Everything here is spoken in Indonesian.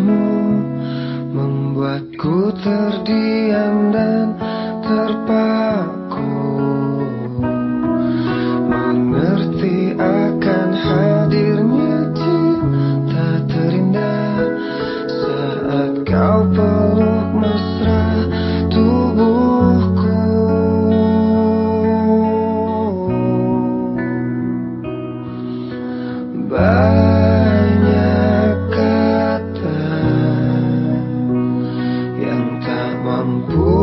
kamu Membuatku terdiam dan terpaku Mengerti akan hadirnya cinta terindah Saat kau peluk mesra tubuhku Bye. 不